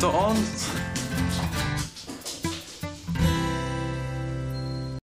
der Abend.